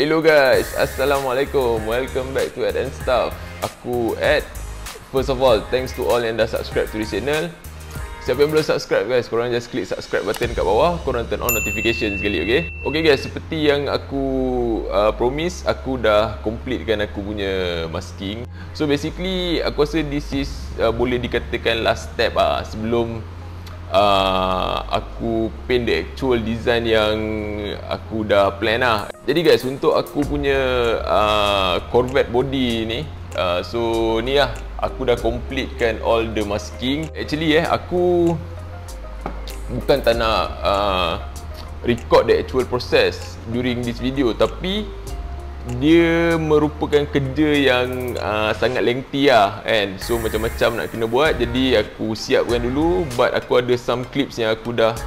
Hello guys, Assalamualaikum. Welcome back to Ed and Stuff. Aku Ed First of all, thanks to all yang dah subscribe to this channel. Siapa yang belum subscribe guys, korang just click subscribe button kat bawah. Korang turn on notification sekali, okay? Okay guys, seperti yang aku uh, promise Aku dah completekan aku punya masking. So basically, aku rasa this is uh, boleh dikatakan last step lah Sebelum uh, aku paint the actual design yang aku dah plan lah. Jadi guys untuk aku punya uh, Corvette body ni uh, so ni lah aku dah completekan all the masking. Actually eh aku bukan tak nak uh, record the actual process during this video tapi dia merupakan kerja yang uh, sangat lengthy lah kan? So macam-macam nak kena buat. Jadi aku siapkan dulu. But aku ada some clips yang aku dah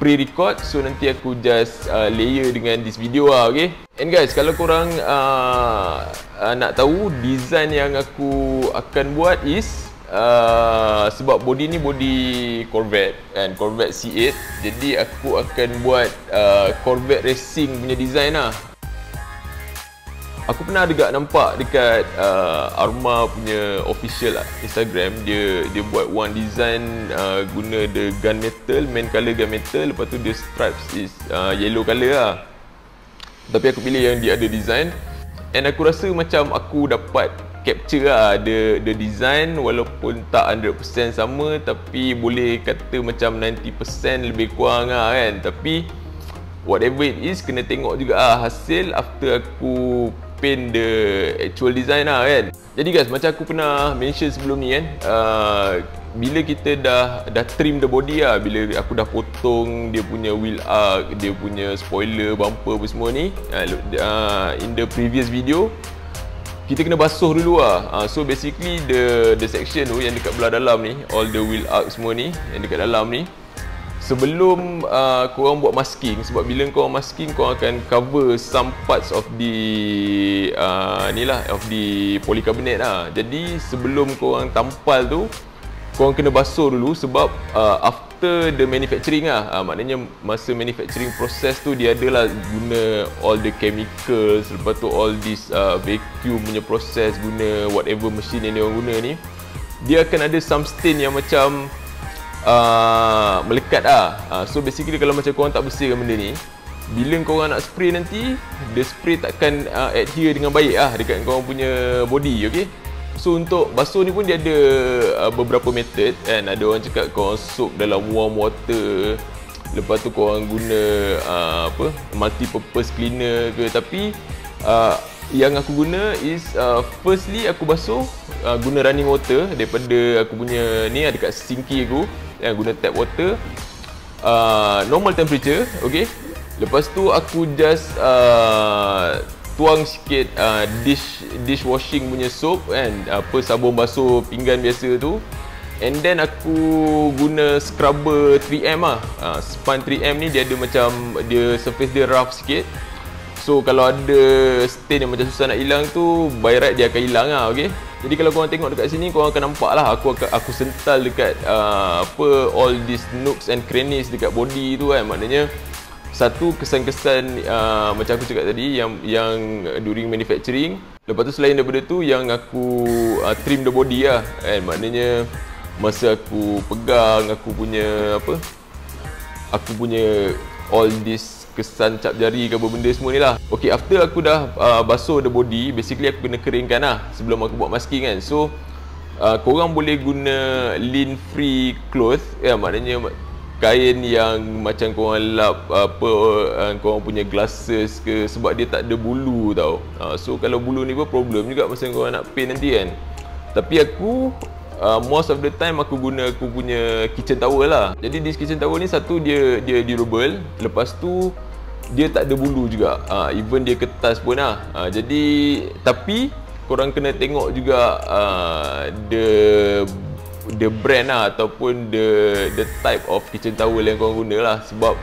pre-record. So nanti aku just uh, layer dengan this video lah okay? And guys kalau korang uh, uh, nak tahu design yang aku akan buat is uh, sebab body ni body Corvette kan? Corvette C8 jadi aku akan buat uh, Corvette racing punya design lah Aku pernah juga nampak dekat uh, Arma punya official lah, Instagram dia dia buat one design uh, guna the gun metal, main color gun metal lepas tu dia stripes is uh, yellow color lah. Tapi aku pilih yang dia ada design and aku rasa macam aku dapat capture lah the the design walaupun tak 100% sama tapi boleh kata macam 90% lebih kurang lah kan. Tapi whatever it is kena tengok juga lah hasil after aku paint the actual design lah kan? Jadi guys macam aku pernah mention sebelum ni kan uh, bila kita dah dah trim the body lah bila aku dah potong dia punya wheel arc dia punya spoiler bumper apa semua ni uh, uh, in the previous video kita kena basuh dulu lah. Uh, so basically the the section tu yang dekat belah dalam ni all the wheel arc semua ni yang dekat dalam ni sebelum uh, korang buat masking sebab bila korang masking korang akan cover some parts of the uh, ni lah of the polycarbonate lah. Jadi sebelum korang tampal tu korang kena basuh dulu sebab uh, after the manufacturing lah. Uh, maknanya masa manufacturing process tu dia adalah guna all the chemicals lepas tu all this uh, vacuum punya process guna whatever machine yang dia orang guna ni dia akan ada some stain yang macam uh, melekat lah. Uh, So basically kalau macam korang tak bersihkan benda ni Bila korang nak spray nanti The spray takkan uh, adhere dengan baik lah Dekat korang punya body okay? So untuk basuh ni pun dia ada uh, beberapa method kan Ada orang cakap korang soak dalam warm water Lepas tu korang guna uh, apa multi-purpose cleaner ke. Tapi uh, yang aku guna is uh, firstly aku basuh uh, guna running water daripada aku punya ni ada kat sinki aku yang guna tap water. Uh, normal temperature okay. Lepas tu aku just uh, tuang sikit uh, dish dishwashing punya soap kan. Apa sabun basuh pinggan biasa tu. And then aku guna scrubber 3M lah. Uh, span 3M ni dia ada macam dia surface dia rough sikit. So kalau ada stain yang macam susah nak hilang tu By right dia akan hilang lah okay Jadi kalau korang tengok dekat sini korang akan nampak lah. Aku aku sental dekat uh, apa all these nooks and crannies dekat body tu kan. Maknanya satu kesan-kesan uh, macam aku cakap tadi yang yang during manufacturing. Lepas tu selain daripada tu yang aku uh, trim the body lah. Kan Maknanya masa aku pegang aku punya apa Aku punya all this kesan cap jari ke apa benda semua ni lah. Okay after aku dah uh, basuh the body Basically aku kena keringkan lah Sebelum aku buat masking kan. So uh, korang boleh guna lean free cloth ya, Maknanya kain yang macam korang lap apa uh, korang punya glasses ke Sebab dia tak ada bulu tau. Uh, So kalau bulu ni pun problem juga masa korang nak paint nanti kan. Tapi aku uh, most of the time aku guna aku punya kitchen towel lah. Jadi this kitchen towel ni satu dia dia durable. Lepas tu dia tak ada bulu juga. Uh, even dia kertas pun lah. Uh, jadi tapi korang kena tengok juga uh, the the brand lah ataupun the the type of kitchen towel yang korang guna lah. Sebab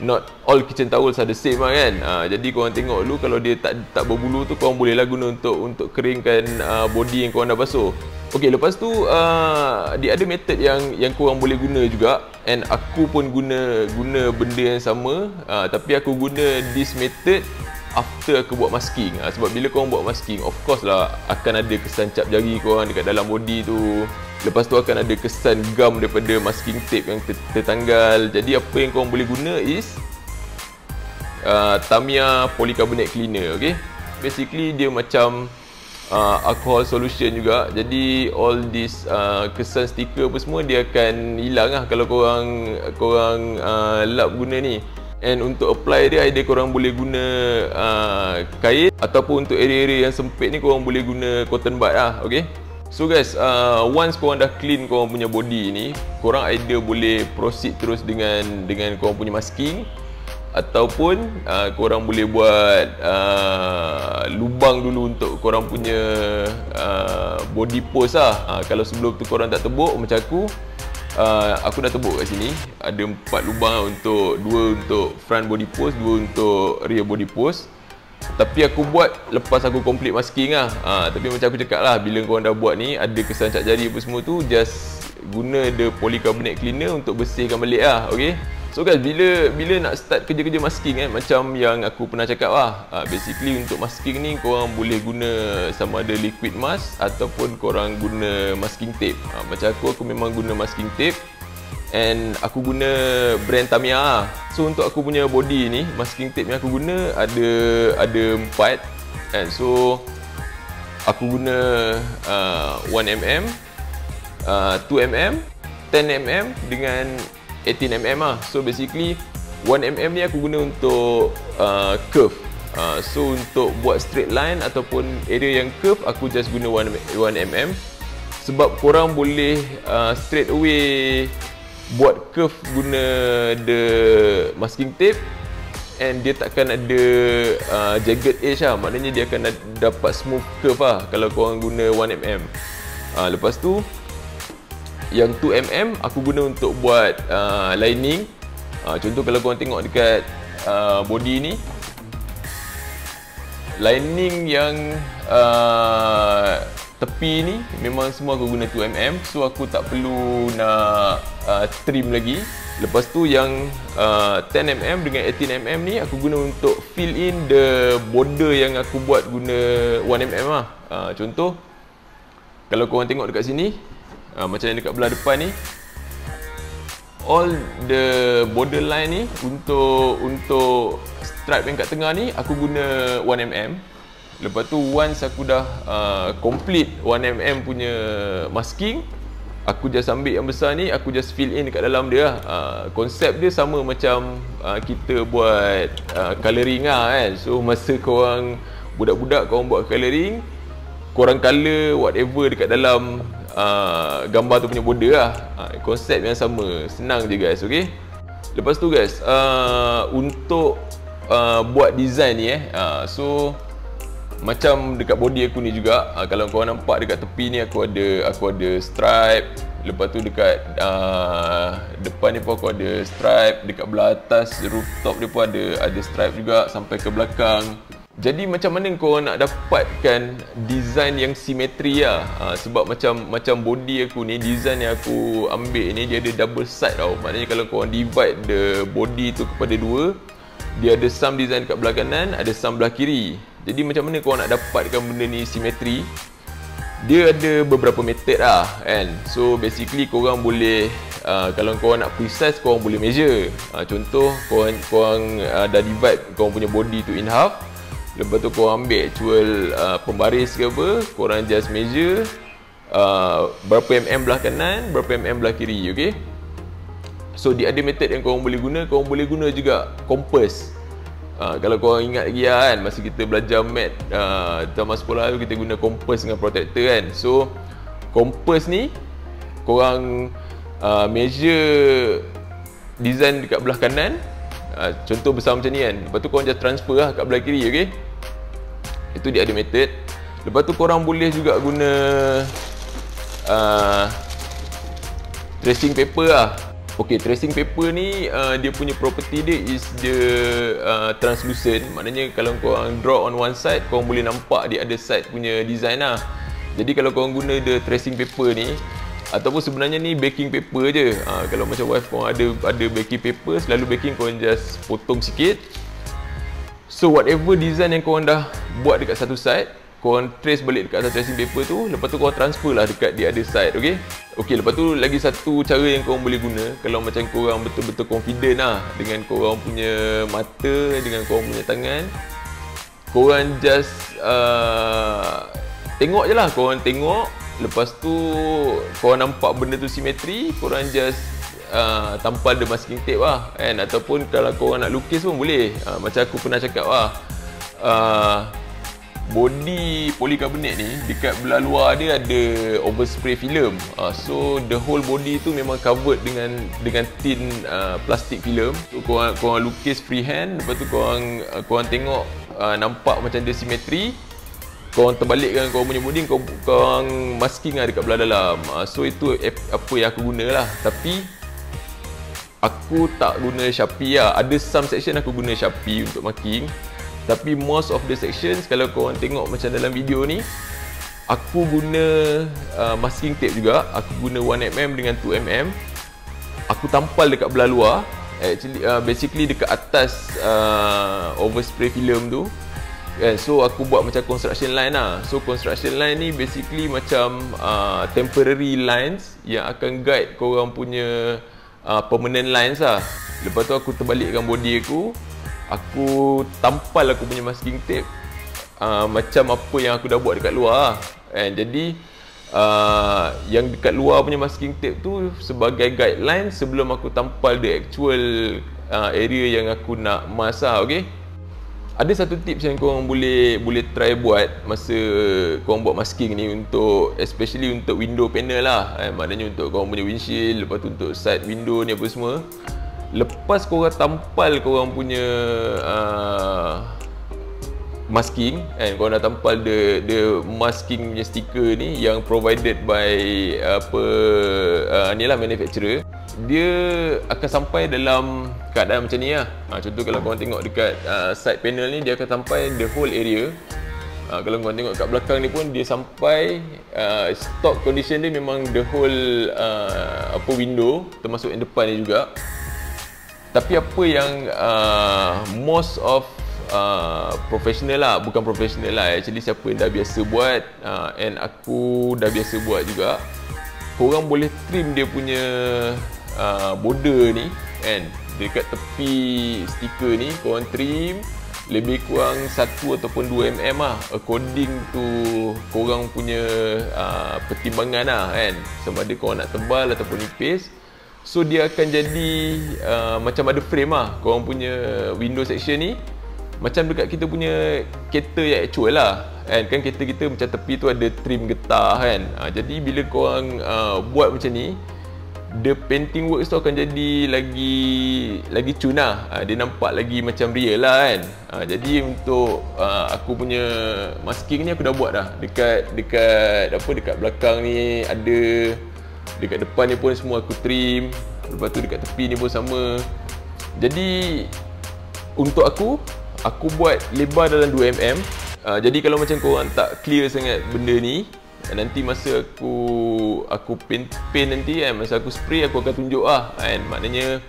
not all kitchen towels are the same lah kan? Uh, jadi korang tengok dulu kalau dia tak tak berbulu tu korang boleh lah guna untuk untuk keringkan uh, body yang korang dah basuh. Okey lepas tu uh, dia ada method yang yang korang boleh guna juga and aku pun guna guna benda yang sama. Uh, tapi aku guna this method after aku buat masking. Ha, sebab bila korang buat masking of course lah akan ada kesan cap jari korang dekat dalam body tu. Lepas tu akan ada kesan gum daripada masking tape yang ter- tertanggal. Jadi apa yang korang boleh guna is uh, Tamiya polycarbonate cleaner okay? Basically dia macam uh, alcohol solution juga. Jadi all this uh, kesan stiker apa semua dia akan hilang lah kalau korang korang uh, lap guna ni. And untuk apply dia Either korang boleh guna uh, Kain Ataupun untuk area-area yang sempit ni Korang boleh guna cotton bud lah Okay? So guys uh, Once korang dah clean Korang punya body ni Korang either boleh Proceed terus dengan Dengan korang punya masking Ataupun uh, Korang boleh buat uh, Lubang dulu Untuk korang punya uh, Body post lah. Uh, Kalau sebelum tu korang tak tebuk Macam aku uh, aku dah tebuk kat sini. Ada empat lubang untuk dua untuk front body post dua untuk rear body post tapi aku buat lepas aku complete masking lah. Uh, tapi macam aku cakap lah bila korang dah buat ni ada kesan cat jari apa semua tu just guna the polycarbonate cleaner untuk bersihkan balik lah okay So guys, bila bila nak start kerja-kerja masking eh macam yang aku pernah cakap lah. Uh, basically untuk masking ni korang boleh guna sama ada liquid mask ataupun korang guna masking tape. Uh, macam aku aku memang guna masking tape and aku guna brand Tamiya lah. So untuk aku punya body ni, masking tape yang aku guna ada ada empat and so aku guna uh, 1mm, uh, 2mm, 10mm dengan 18mm lah. So basically 1mm ni aku guna untuk uh, curve. Uh, So untuk buat straight line ataupun area yang curve Aku just guna 1mm Sebab korang boleh uh, straight away Buat curve guna the masking tape And dia takkan ada uh, jagged edge lah. Maknanya dia akan dapat smooth curve lah Kalau korang guna 1mm uh, Lepas tu yang 2mm aku guna untuk buat uh, lining. Uh, contoh kalau korang tengok dekat uh, body ni. Lining yang uh, tepi ni memang semua aku guna 2mm so aku tak perlu nak uh, trim lagi. Lepas tu yang uh, 10mm dengan 18mm ni aku guna untuk fill in the border yang aku buat guna 1mm lah. Uh, contoh kalau korang tengok dekat sini uh, macam yang dekat belah depan ni all the borderline ni untuk untuk stripe yang kat tengah ni aku guna 1mm lepas tu once aku dah uh, complete 1mm punya masking aku just ambil yang besar ni aku just fill in dekat dalam dia uh, konsep dia sama macam uh, kita buat uh, colouring lah kan. So masa korang budak-budak korang buat colouring korang colour whatever dekat dalam uh, gambar tu punya border lah. Uh, konsep yang sama. Senang je guys okay lepas tu guys uh, untuk uh, buat design ni eh uh, so macam dekat body aku ni juga uh, kalau kau nampak dekat tepi ni aku ada aku ada stripe. Lepas tu dekat uh, depan ni pun aku ada stripe. Dekat belah atas rooftop dia pun ada ada stripe juga sampai ke belakang jadi macam mana kau nak dapatkan design yang simetri lah? Ha, Sebab macam macam body aku ni Design yang aku ambil ni dia ada double side tau. Maknanya kalau kau divide the body tu kepada dua Dia ada some design kat belah kanan Ada some belah kiri. Jadi macam mana kau nak dapatkan benda ni simetri? Dia ada beberapa method lah kan? So basically korang boleh Uh, kalau kau nak precise kau boleh measure. Uh, contoh kau kau uh, dah divide kau punya body tu in half Lepas tu korang ambil actual uh, pembaris ke apa Korang just measure uh, Berapa mm belah kanan Berapa mm belah kiri okay? So dia ada method yang korang boleh guna Korang boleh guna juga kompas uh, Kalau korang ingat lagi lah kan Masa kita belajar mat uh, Zaman sekolah tu kita guna kompas dengan protector kan So kompas ni Korang uh, measure Design dekat belah kanan Ha, contoh besar macam ni kan. Lepas tu korang just transfer lah kat belah kiri okay? Itu dia ada method. Lepas tu korang boleh juga guna uh, Tracing paper lah. Okay, tracing paper ni uh, dia punya property dia is dia uh, translucent. Maknanya kalau korang draw on one side Korang boleh nampak di other side punya design lah. Jadi kalau korang guna the tracing paper ni ataupun sebenarnya ni baking paper je. Ha, kalau macam wife kau ada ada baking paper selalu baking kau just potong sikit. So whatever design yang korang dah buat dekat satu side korang trace balik dekat atas tracing paper tu. Lepas tu korang transfer lah dekat the other side okay? Okay lepas tu lagi satu cara yang korang boleh guna kalau macam korang betul-betul confident lah dengan korang punya mata dengan korang punya tangan korang just uh, tengok je lah. Korang tengok lepas tu korang nampak benda tu simetri korang just uh, tampal the masking tape lah kan? Ataupun kalau korang nak lukis pun boleh. Uh, macam aku pernah cakap lah uh, body polycarbonate ni dekat belah luar dia ada overspray film. Uh, so the whole body tu memang covered dengan dengan tin uh, plastik film. So korang, korang lukis freehand lepas tu uh, korang tengok uh, nampak macam dia simetri korang terbalikkan korang punya body korang, korang masking lah dekat belah dalam. Uh, so itu apa yang aku guna lah tapi aku tak guna Sharpie lah. Ada some section aku guna Sharpie untuk marking tapi most of the sections kalau korang tengok macam dalam video ni aku guna uh, masking tape juga. Aku guna 1mm dengan 2mm aku tampal dekat belah luar. Actually uh, basically dekat atas uh, overspray film tu kan so aku buat macam construction line lah so construction line ni basically macam uh, temporary lines yang akan guide korang punya uh, permanent lines lah lepas tu aku terbalikkan body aku aku tampal aku punya masking tape uh, macam apa yang aku dah buat dekat luar lah. And jadi uh, yang dekat luar punya masking tape tu sebagai guideline sebelum aku tampal the actual uh, area yang aku nak mask lah, okay? Ada satu tips yang korang boleh boleh try buat masa korang buat masking ni untuk especially untuk window panel lah. Eh, maknanya untuk korang punya windshield, lepas tu untuk side window ni apa semua lepas korang tampal korang punya uh, masking kan korang dah tampal the the masking punya stiker ni yang provided by apa uh, ni lah manufacturer. Dia akan sampai dalam keadaan macam ni lah. Ha, contoh kalau korang tengok dekat uh, side panel ni dia akan sampai the whole area. Uh, kalau korang tengok kat belakang ni pun dia sampai uh, stock condition dia memang the whole uh, apa window termasuk yang depan ni juga. Tapi apa yang uh, most of uh, professional lah. Bukan professional lah. Actually siapa yang dah biasa buat uh, and aku dah biasa buat juga korang boleh trim dia punya uh, border ni kan dekat tepi stiker ni korang trim lebih kurang 1 ataupun 2 mm lah according to korang punya uh, pertimbangan lah kan? Sama ada korang nak tebal ataupun nipis So dia akan jadi uh, macam ada frame lah Korang punya window section ni Macam dekat kita punya kereta yang actual lah kan? kan kereta kita macam tepi tu ada trim getah kan? Uh, Jadi bila korang uh, buat macam ni The painting works tu akan jadi lagi lagi cun lah. Uh, Dia nampak lagi macam real lah kan? Uh, Jadi untuk uh, aku punya masking ni aku dah buat dah. Dekat dekat apa dekat belakang ni ada Dekat depan ni pun semua aku trim. Lepas tu dekat tepi ni pun sama. Jadi Untuk aku Aku buat lebar dalam 2mm uh, Jadi kalau macam korang tak clear sangat benda ni Nanti masa aku Aku paint, paint nanti kan Masa aku spray aku akan tunjuk lah kan. Maknanya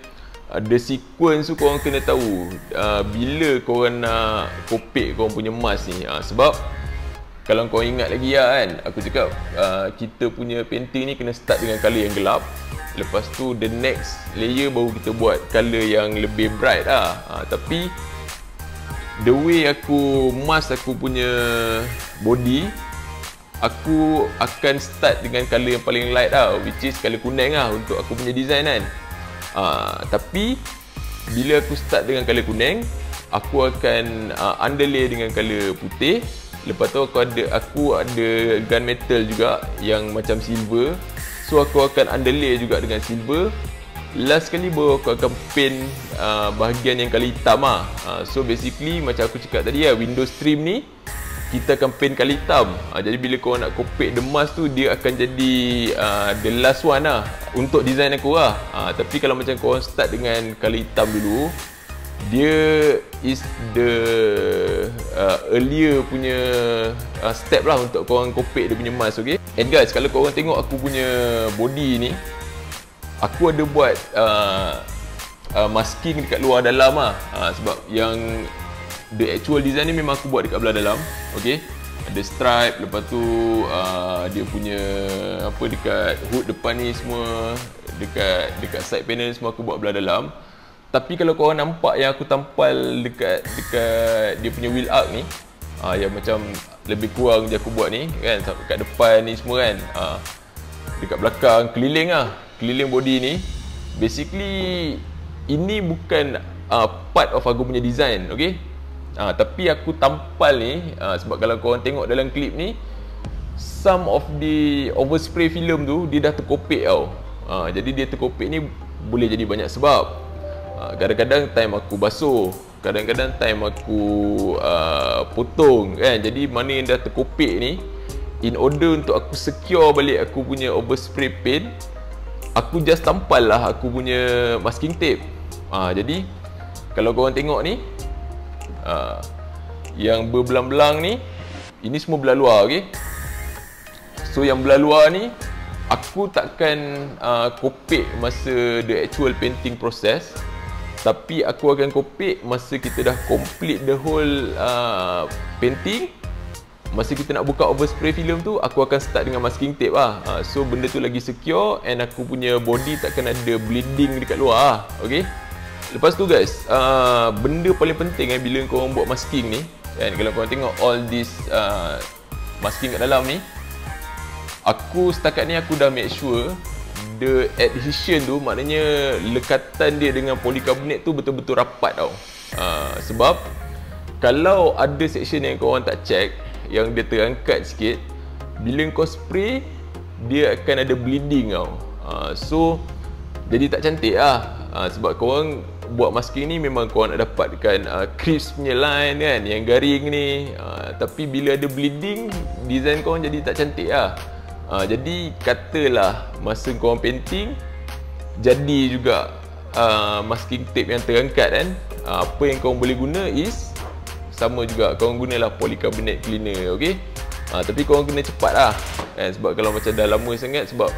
The sequence tu korang kena tahu uh, Bila korang nak kopek korang punya mask ni. Uh, Sebab kalau kau ingat lagi lah kan aku cakap uh, kita punya painting ni kena start dengan colour yang gelap. Lepas tu the next layer baru kita buat colour yang lebih bright lah. Uh, tapi the way aku mask aku punya body aku akan start dengan colour yang paling light lah which is colour kuning lah untuk aku punya design kan uh, tapi bila aku start dengan colour kuning aku akan uh, underlay dengan colour putih Lepas tu aku ada aku ada gun metal juga yang macam silver. So aku akan underlay juga dengan silver. Last kali baru aku akan paint uh, bahagian yang kali hitam lah. Uh, so basically macam aku cakap tadi lah window stream ni kita akan paint kali hitam. Uh, jadi bila kau nak kopek the mask tu dia akan jadi uh, the last one lah untuk design aku lah. Uh, tapi kalau macam kau start dengan kali hitam dulu dia is the uh, earlier punya uh, step lah untuk korang kopek dia punya mask okay? and guys kalau korang tengok aku punya body ni aku ada buat uh, uh, masking dekat luar dalam lah. Uh, sebab yang the actual design ni memang aku buat dekat belah dalam okay? Ada stripe lepas tu uh, dia punya apa dekat hood depan ni semua dekat dekat side panel semua aku buat belah dalam. Tapi kalau korang nampak yang aku tampal dekat dekat dia punya wheel arc ni uh, yang macam lebih kurang je aku buat ni kan? Dekat depan ni semua kan? Uh, dekat belakang keliling ah keliling body ni basically ini bukan uh, part of aku punya design okay Ha, tapi aku tampal ni ha, sebab kalau korang tengok dalam klip ni some of the overspray film tu dia dah terkopik tau. Ha, jadi dia terkopik ni boleh jadi banyak sebab. Ha, kadang-kadang time aku basuh, kadang-kadang time aku uh, potong kan. Jadi mana yang dah terkopik ni in order untuk aku secure balik aku punya overspray paint aku just tampal lah aku punya masking tape. Ha, jadi kalau korang tengok ni uh, yang berbelang-belang ni ini semua belah luar okey? So yang belah luar ni aku takkan uh, kopik masa the actual painting process. Tapi aku akan kopik masa kita dah complete the whole uh, painting masa kita nak buka overspray film tu aku akan start dengan masking tape lah uh, so benda tu lagi secure and aku punya body takkan ada bleeding dekat luar lah okay? Lepas tu guys, uh, benda paling penting eh, bila kau buat masking ni kan, Kalau kau tengok all this uh, masking kat dalam ni Aku setakat ni aku dah make sure The adhesion tu maknanya lekatan dia dengan polikarbonat tu betul-betul rapat tau. Uh, Sebab kalau ada section yang kau orang tak check Yang dia terangkat sikit Bila kau spray dia akan ada bleeding tau. Uh, So jadi tak cantik lah. Uh, Sebab korang buat masking ni memang kau nak dapatkan uh, crisp punya line kan yang garing ni. Uh, tapi bila ada bleeding design kau jadi tak cantik lah. Uh, jadi katalah masa kau painting jadi juga uh, masking tape yang terangkat kan. Uh, apa yang kau boleh guna is sama juga kau gunalah polycarbonate cleaner ok? Uh, tapi kau kena cepat lah. Kan? sebab kalau macam dah lama sangat sebab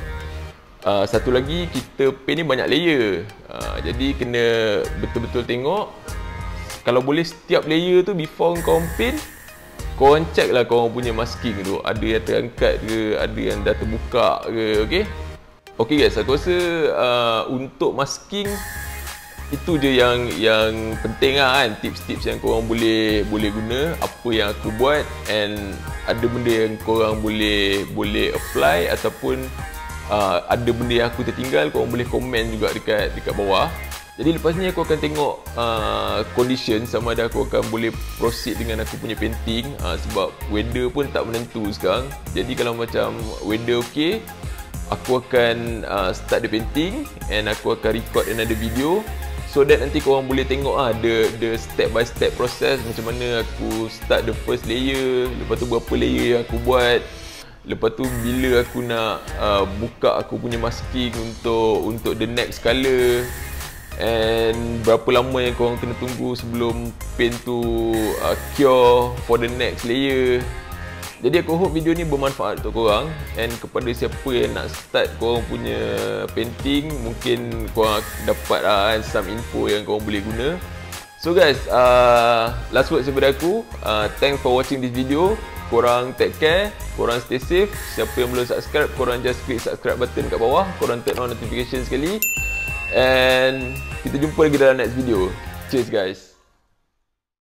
uh, satu lagi kita paint ni banyak layer. Uh, jadi kena betul-betul tengok. Kalau boleh setiap layer tu before kau paint kau check lah kau punya masking tu. Ada yang terangkat ke ada yang dah terbuka ke ok? Ok guys aku rasa uh, untuk masking itu je yang yang penting lah kan. Tips-tips yang korang boleh boleh guna apa yang aku buat and ada benda yang korang boleh boleh apply ataupun uh, ada benda yang aku tertinggal kau boleh komen juga dekat dekat bawah. Jadi lepas ni aku akan tengok uh, condition sama ada aku akan boleh proceed dengan aku punya painting. Uh, sebab weather pun tak menentu sekarang. Jadi kalau macam weather okay aku akan uh, start the painting and aku akan record another video so that nanti korang boleh tengok ah the the step by step process. Macam mana aku start the first layer lepas tu berapa layer yang aku buat. Lepas tu bila aku nak uh, buka aku punya masking untuk untuk the next color. And berapa lama yang korang kena tunggu sebelum paint tu uh, cure for the next layer. Jadi aku hope video ni bermanfaat untuk korang. And kepada siapa yang nak start korang punya painting mungkin korang dapat uh, some info yang korang boleh guna. So guys, uh, last word daripada aku. Uh, thanks for watching this video. Korang take care korang stay safe. Siapa yang belum subscribe korang just click subscribe button kat bawah. Korang turn on notification sekali. And kita jumpa lagi dalam next video. Cheers guys